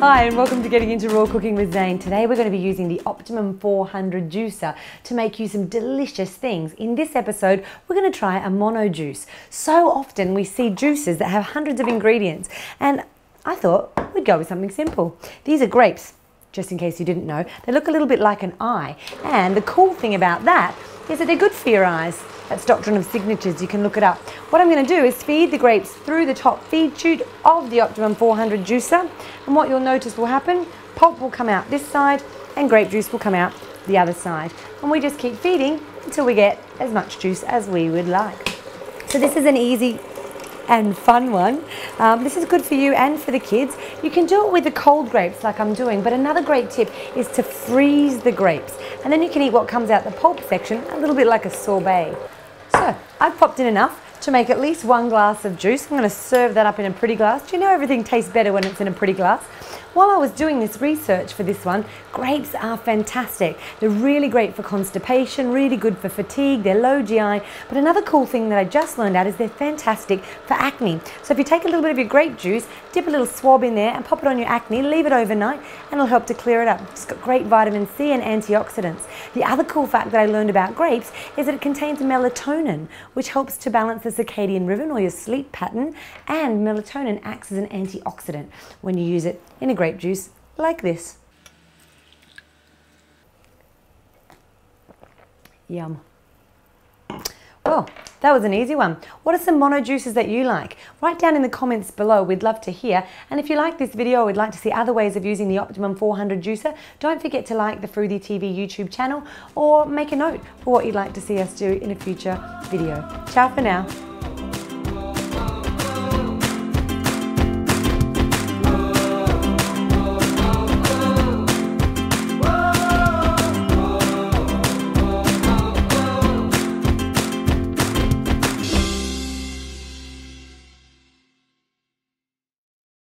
Hi and welcome to Getting Into Raw Cooking with Zane. Today we're going to be using the Optimum 400 juicer to make you some delicious things. In this episode we're going to try a mono juice. So often we see juices that have hundreds of ingredients and I thought we'd go with something simple. These are grapes, just in case you didn't know. They look a little bit like an eye and the cool thing about that is that they're good for your eyes. That's Doctrine of Signatures, you can look it up. What I'm going to do is feed the grapes through the top feed chute of the Optimum 400 juicer and what you'll notice will happen, pulp will come out this side and grape juice will come out the other side. And we just keep feeding until we get as much juice as we would like. So this is an easy and fun one. Um, this is good for you and for the kids. You can do it with the cold grapes like I'm doing, but another great tip is to freeze the grapes. And then you can eat what comes out the pulp section, a little bit like a sorbet. I've popped in enough to make at least one glass of juice. I'm going to serve that up in a pretty glass. Do you know everything tastes better when it's in a pretty glass? While I was doing this research for this one, grapes are fantastic. They're really great for constipation, really good for fatigue, they're low GI. But another cool thing that I just learned out is they're fantastic for acne. So if you take a little bit of your grape juice, dip a little swab in there and pop it on your acne, leave it overnight and it'll help to clear it up. It's got great vitamin C and antioxidants. The other cool fact that I learned about grapes is that it contains melatonin, which helps to balance the circadian rhythm or your sleep pattern, and melatonin acts as an antioxidant when you use it in a grape juice like this. Yum. Well, that was an easy one. What are some mono juices that you like? Write down in the comments below, we'd love to hear. And if you like this video or would like to see other ways of using the Optimum 400 juicer, don't forget to like the Froothie TV YouTube channel or make a note for what you'd like to see us do in a future video. Ciao for now.